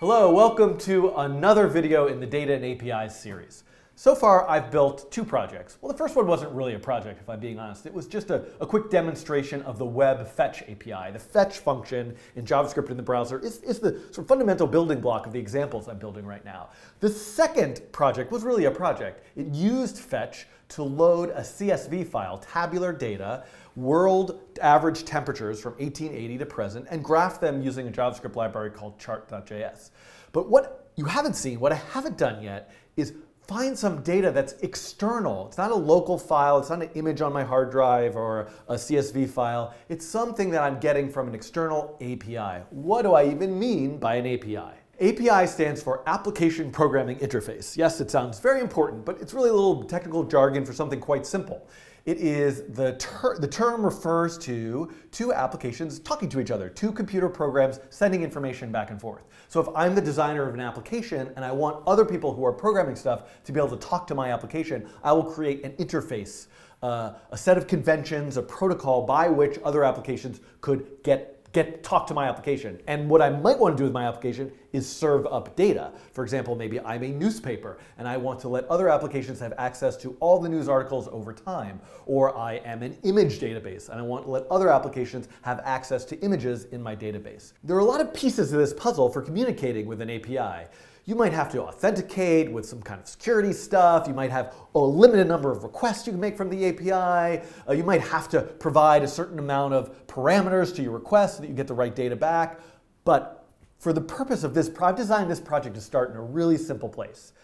Hello, welcome to another video in the Data and APIs series. So far, I've built two projects. Well, the first one wasn't really a project, if I'm being honest. It was just a, a, quick demonstration of the web fetch API. The fetch function in JavaScript in the browser is, is the sort of fundamental building block of the examples I'm building right now. The second project was really a project. It used fetch to load a CSV file, tabular data, world average temperatures from 1880 to present, and graph them using a JavaScript library called chart.js. But what you haven't seen, what I haven't done yet, is find some data that's external. It's not a local file, it's not an image on my hard drive or a CSV file. It's something that I'm getting from an external API. What do I even mean by an API? API stands for Application Programming Interface. Yes, it sounds very important, but it's really a little technical jargon for something quite simple. It is the, ter the term refers to two applications talking to each other, two computer programs sending information back and forth. So if I'm the designer of an application and I want other people who are programming stuff to be able to talk to my application, I will create an interface, uh, a set of conventions, a protocol by which other applications could get get talk to my application. And what I might want to do with my application is serve up data. For example, maybe I'm a newspaper and I want to let other applications have access to all the news articles over time. Or I am an image database and I want to let other applications have access to images in my database. There are a lot of pieces of this puzzle for communicating with an API. You might have to authenticate with some kind of security stuff. You might have a limited number of requests you can make from the API. Uh, you might have to provide a certain amount of parameters to your request so that you get the right data back. But for the purpose of this, I've designed this project to start in a really simple place.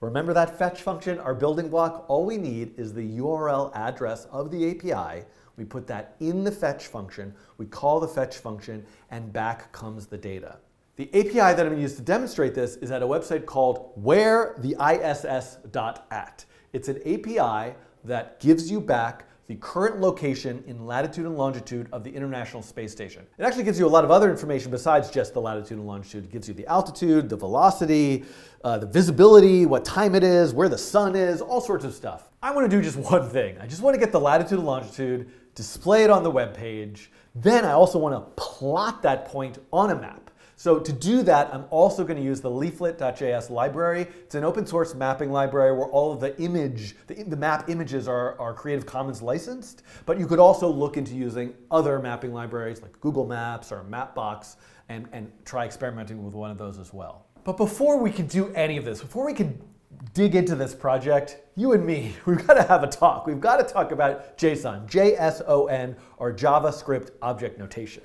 Remember that fetch function, our building block? All we need is the URL address of the API. We put that in the fetch function, we call the fetch function, and back comes the data. The API that I'm going to use to demonstrate this is at a website called wheretheiss.at. It's an API that gives you back the current location in latitude and longitude of the International Space Station. It actually gives you a lot of other information besides just the latitude and longitude. It gives you the altitude, the velocity, uh, the visibility, what time it is, where the sun is, all sorts of stuff. I want to do just one thing. I just want to get the latitude and longitude, display it on the web page. Then I also want to plot that point on a map. So to do that, I'm also going to use the leaflet.js library. It's an open source mapping library where all of the image, the, the, map images are, are Creative Commons licensed, but you could also look into using other mapping libraries like Google Maps or Mapbox and, and try experimenting with one of those as well. But before we can do any of this, before we can dig into this project, you and me, we've got to have a talk. We've got to talk about JSON, J-S-O-N, or JavaScript Object Notation.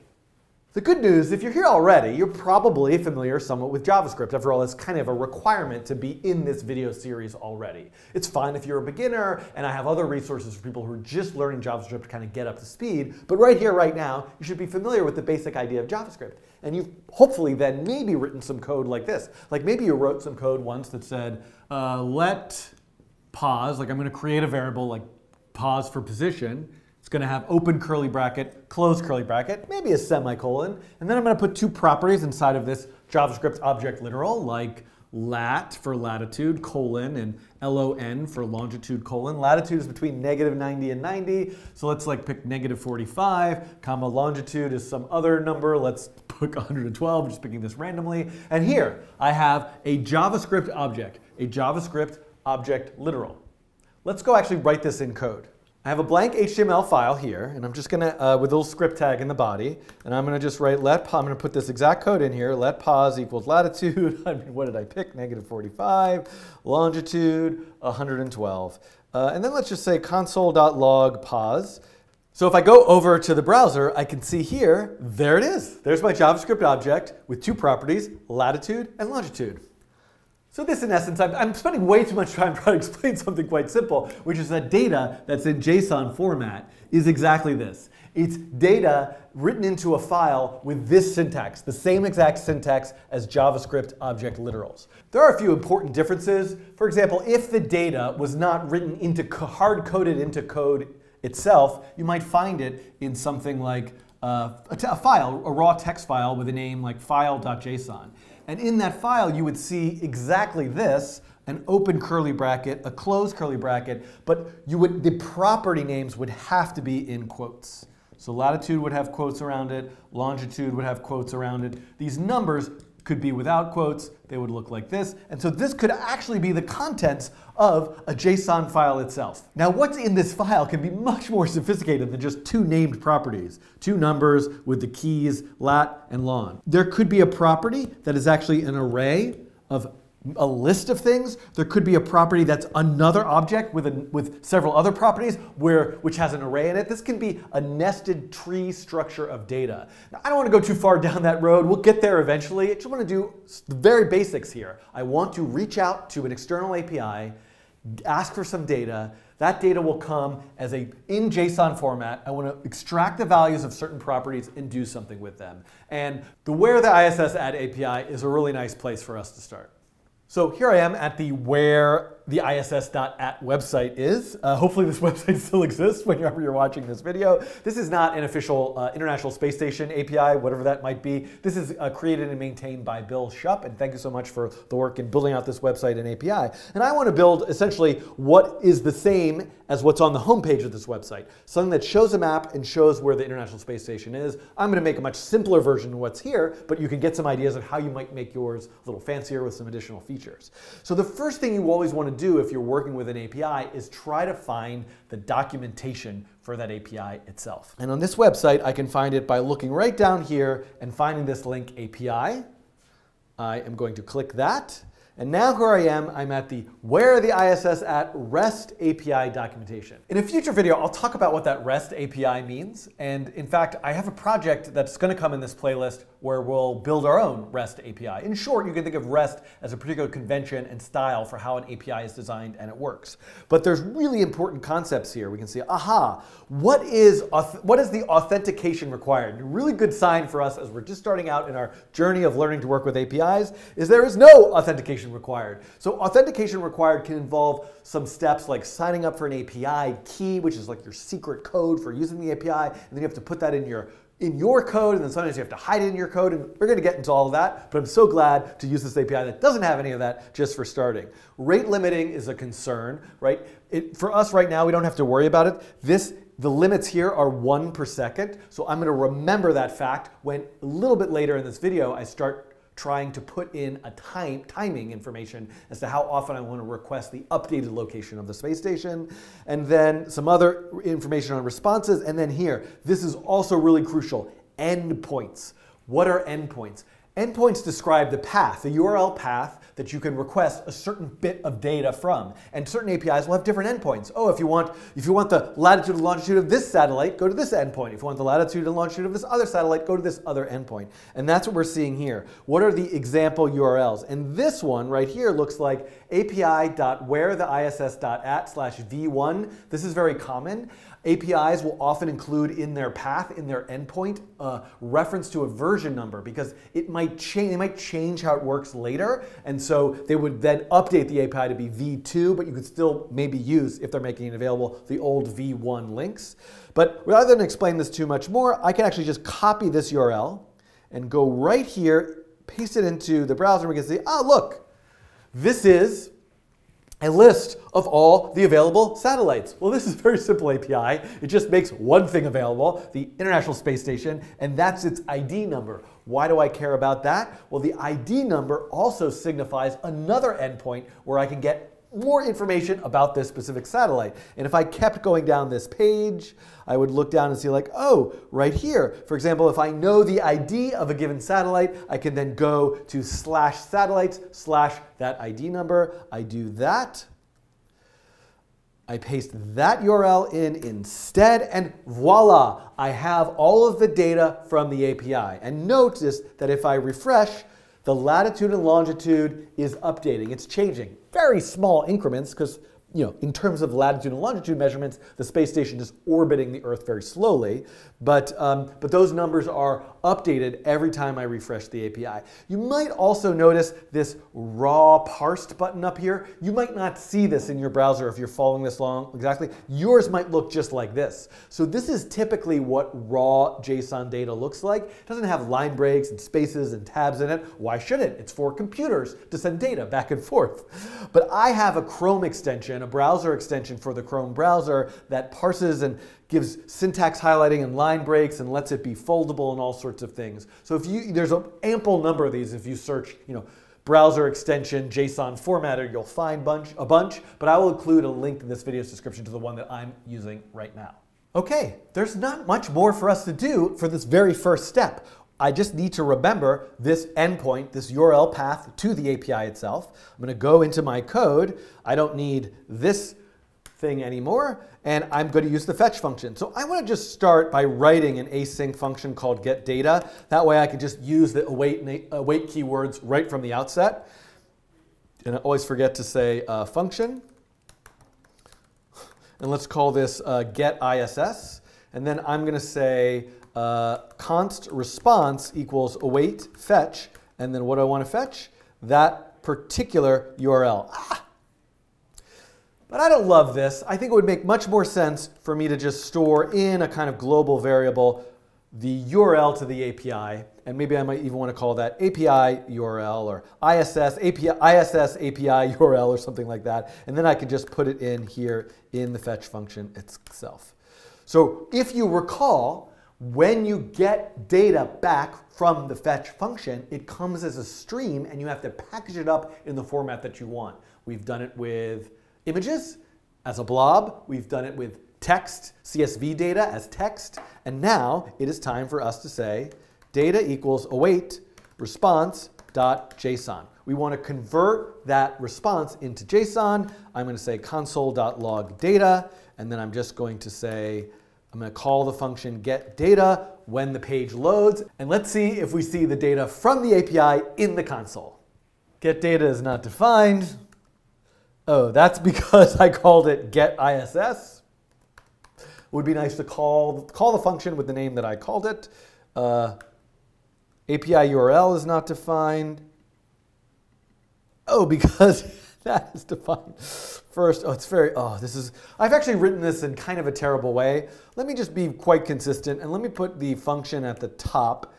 The good news, if you're here already, you're probably familiar somewhat with JavaScript. After all, it's kind of a requirement to be in this video series already. It's fine if you're a beginner, and I have other resources for people who are just learning JavaScript to kind of get up to speed. But right here, right now, you should be familiar with the basic idea of JavaScript. And you've hopefully then maybe written some code like this. Like maybe you wrote some code once that said, uh, let pos, like I'm going to create a variable like pos for position, it's going to have open curly bracket, close curly bracket, maybe a semicolon. And then I'm going to put two properties inside of this JavaScript object literal, like lat for latitude, colon, and lon for longitude, colon. Latitude is between negative 90 and 90, so let's like pick negative 45, comma longitude is some other number. Let's pick 112, just picking this randomly. And here I have a JavaScript object, a JavaScript object literal. Let's go actually write this in code. I have a blank HTML file here, and I'm just gonna, uh, with a little script tag in the body, and I'm gonna just write let, I'm gonna put this exact code in here, let pos equals latitude, I mean, what did I pick? Negative 45, longitude, 112. Uh, and then let's just say console.log pos. So if I go over to the browser, I can see here, there it is. There's my JavaScript object with two properties, latitude and longitude. So this, in essence, I'm, I'm, spending way too much time trying to explain something quite simple, which is that data that's in JSON format is exactly this. It's data written into a file with this syntax, the same exact syntax as JavaScript object literals. There are a few important differences. For example, if the data was not written into hard-coded into code itself, you might find it in something like uh, a file, a raw text file with a name like file.json. And in that file, you would see exactly this, an open curly bracket, a closed curly bracket, but you would, the property names would have to be in quotes. So latitude would have quotes around it, longitude would have quotes around it. These numbers could be without quotes, they would look like this. And so this could actually be the contents of a JSON file itself. Now what's in this file can be much more sophisticated than just two named properties, two numbers with the keys lat and lon. There could be a property that is actually an array of a list of things. There could be a property that's another object with, a, with several other properties where, which has an array in it. This can be a nested tree structure of data. Now, I don't want to go too far down that road. We'll get there eventually. I just want to do the very basics here. I want to reach out to an external API, ask for some data, that data will come as a in JSON format. I want to extract the values of certain properties and do something with them. And the where the ISS at API is a really nice place for us to start. So here I am at the where the ISS.at website is. Uh, hopefully this website still exists whenever you're watching this video. This is not an official uh, International Space Station API, whatever that might be. This is uh, created and maintained by Bill Shupp, and thank you so much for the work in building out this website and API. And I want to build essentially what is the same as what's on the homepage of this website, something that shows a map and shows where the International Space Station is. I'm going to make a much simpler version of what's here, but you can get some ideas of how you might make yours a little fancier with some additional features. So the first thing you always want to do if you're working with an API is try to find the documentation for that API itself. And on this website, I can find it by looking right down here and finding this link API. I am going to click that. And now here I am, I'm at the where the ISS at REST API documentation. In a future video, I'll talk about what that REST API means. And in fact, I have a project that's gonna come in this playlist where we'll build our own REST API. In short, you can think of REST as a particular convention and style for how an API is designed and it works. But there's really important concepts here. We can see, aha, what is, what is the authentication required? A really good sign for us as we're just starting out in our journey of learning to work with APIs is there is no authentication authentication required. So authentication required can involve some steps like signing up for an API key, which is like your secret code for using the API, and then you have to put that in your in your code, and then sometimes you have to hide it in your code, and we're going to get into all of that, but I'm so glad to use this API that doesn't have any of that just for starting. Rate limiting is a concern, right? It, for us right now, we don't have to worry about it. This the limits here are one per second, so I'm going to remember that fact when a little bit later in this video I start trying to put in a time, timing information as to how often I want to request the updated location of the space station, and then some other information on responses, and then here, this is also really crucial, endpoints. What are endpoints? Endpoints describe the path, the URL path that you can request a certain bit of data from. And certain APIs will have different endpoints. Oh, if you want, if you want the latitude and longitude of this satellite, go to this endpoint. If you want the latitude and longitude of this other satellite, go to this other endpoint. And that's what we're seeing here. What are the example URLs? And this one right here looks like api.wheretheISS.at slash v1. This is very common. APIs will often include in their path, in their endpoint, a reference to a version number because it might change, they might change how it works later. And so they would then update the API to be v2, but you could still maybe use, if they're making it available, the old v1 links. But rather than explain this too much more, I can actually just copy this URL and go right here, paste it into the browser, and we can see, ah, look, this is a list of all the available satellites. Well, this is a very simple API. It just makes one thing available, the International Space Station, and that's its ID number. Why do I care about that? Well, the ID number also signifies another endpoint where I can get more information about this specific satellite. And if I kept going down this page, I would look down and see like, oh, right here. For example, if I know the ID of a given satellite, I can then go to slash satellites slash that ID number. I do that. I paste that URL in instead, and voila, I have all of the data from the API. And notice that if I refresh, the latitude and longitude is updating. It's changing. Very small increments because you know, in terms of latitude and longitude measurements, the space station is orbiting the Earth very slowly. But, um, but those numbers are updated every time I refresh the API. You might also notice this raw parsed button up here. You might not see this in your browser if you're following this along exactly. Yours might look just like this. So this is typically what raw JSON data looks like. It doesn't have line breaks and spaces and tabs in it. Why should it? It's for computers to send data back and forth. But I have a Chrome extension a browser extension for the Chrome browser that parses and gives syntax highlighting and line breaks and lets it be foldable and all sorts of things. So if you there's an ample number of these if you search, you know, browser extension JSON formatter, you'll find bunch, a bunch, but I will include a link in this video's description to the one that I'm using right now. Okay, there's not much more for us to do for this very first step. I just need to remember this endpoint, this URL path to the API itself. I'm going to go into my code. I don't need this thing anymore, and I'm going to use the fetch function. So I want to just start by writing an async function called getData. That way I can just use the await, await keywords right from the outset. And I always forget to say uh, function. And let's call this uh, getISS. And then I'm going to say uh, const response equals await fetch, and then what do I want to fetch? That particular URL. Ah. But I don't love this. I think it would make much more sense for me to just store in a kind of global variable the URL to the API, and maybe I might even want to call that API URL or ISS API, ISS API URL or something like that, and then I can just put it in here in the fetch function itself. So if you recall, when you get data back from the fetch function, it comes as a stream and you have to package it up in the format that you want. We've done it with images as a blob. We've done it with text, CSV data as text. And now it is time for us to say data equals await response dot JSON. We want to convert that response into JSON. I'm going to say console.log data, and then I'm just going to say I'm going to call the function get data when the page loads. And let's see if we see the data from the API in the console. Get data is not defined. Oh, that's because I called it get ISS. Would be nice to call, call the function with the name that I called it. Uh, API URL is not defined. Oh, because that is defined first. Oh, it's very, oh, this is, I've actually written this in kind of a terrible way. Let me just be quite consistent and let me put the function at the top,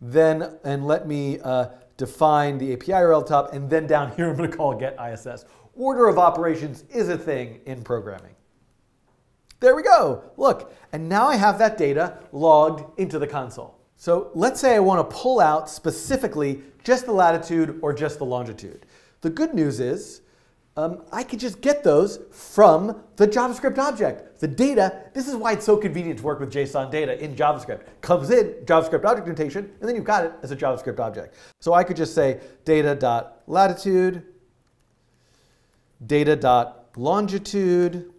then, and let me uh, define the API URL top, and then down here I'm going to call get ISS. Order of operations is a thing in programming. There we go. Look, and now I have that data logged into the console. So let's say I want to pull out specifically just the latitude or just the longitude. The good news is um, I could just get those from the JavaScript object. The data, this is why it's so convenient to work with JSON data in JavaScript. Comes in JavaScript object notation, and then you've got it as a JavaScript object. So I could just say data.latitude, data.longitude.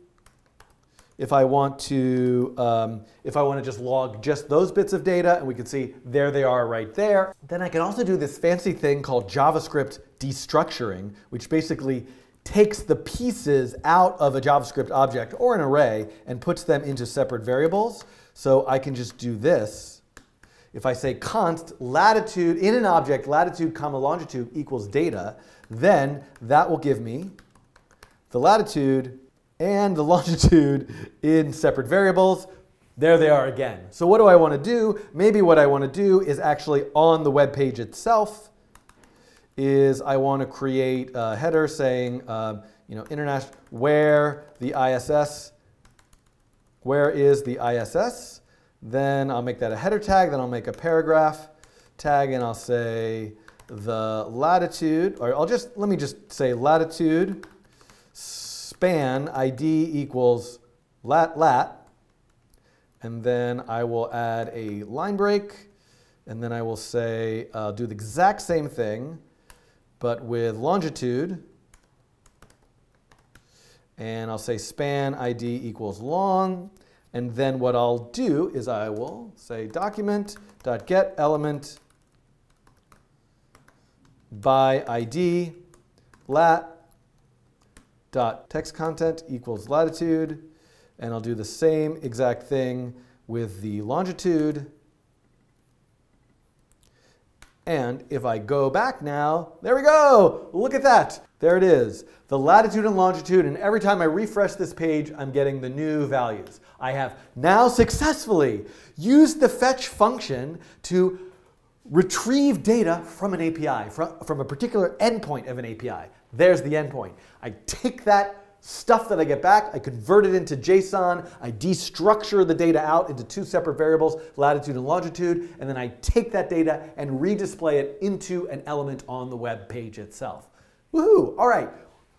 If I want to, um, if I want to just log just those bits of data, and we can see there they are right there. Then I can also do this fancy thing called JavaScript destructuring, which basically takes the pieces out of a JavaScript object or an array and puts them into separate variables. So I can just do this. If I say const latitude in an object, latitude comma longitude equals data, then that will give me the latitude and the longitude in separate variables. There they are again. So what do I want to do? Maybe what I want to do is actually on the web page itself, is I want to create a header saying, uh, you know, international, where the ISS, where is the ISS? Then I'll make that a header tag, then I'll make a paragraph tag and I'll say the latitude, or I'll just, let me just say latitude span ID equals lat lat, and then I will add a line break, and then I will say, uh, do the exact same thing, but with longitude, and I'll say span ID equals long, and then what I'll do is I will say document.get element by ID lat dot text content equals latitude, and I'll do the same exact thing with the longitude and if I go back now, there we go. Look at that. There it is. The latitude and longitude, and every time I refresh this page, I'm getting the new values. I have now successfully used the fetch function to retrieve data from an API, from, from a particular endpoint of an API. There's the endpoint. I take that stuff that I get back, I convert it into JSON, I destructure the data out into two separate variables, latitude and longitude, and then I take that data and redisplay it into an element on the web page itself. Woohoo! All right,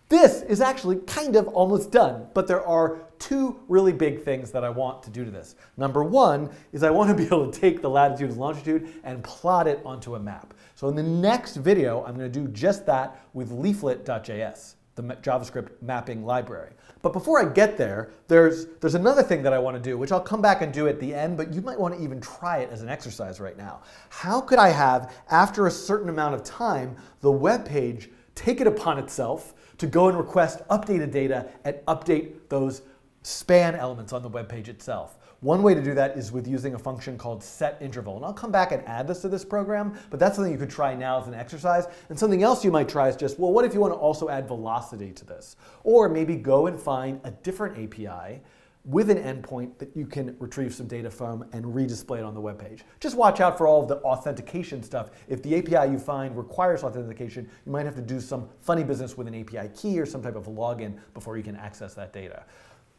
this is actually kind of almost done, but there are two really big things that I want to do to this. Number one is I want to be able to take the latitude and longitude and plot it onto a map. So in the next video, I'm going to do just that with leaflet.js the JavaScript mapping library. But before I get there, there's, there's another thing that I want to do, which I'll come back and do at the end, but you might want to even try it as an exercise right now. How could I have, after a certain amount of time, the web page take it upon itself to go and request updated data and update those span elements on the web page itself? One way to do that is with using a function called set interval. And I'll come back and add this to this program, but that's something you could try now as an exercise. And something else you might try is just, well, what if you want to also add velocity to this? Or maybe go and find a different API with an endpoint that you can retrieve some data from and redisplay it on the web page. Just watch out for all of the authentication stuff. If the API you find requires authentication, you might have to do some funny business with an API key or some type of login before you can access that data.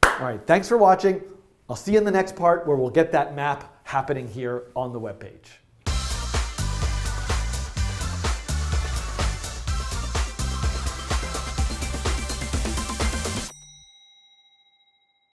All right, thanks for watching. I'll see you in the next part where we'll get that map happening here on the web page.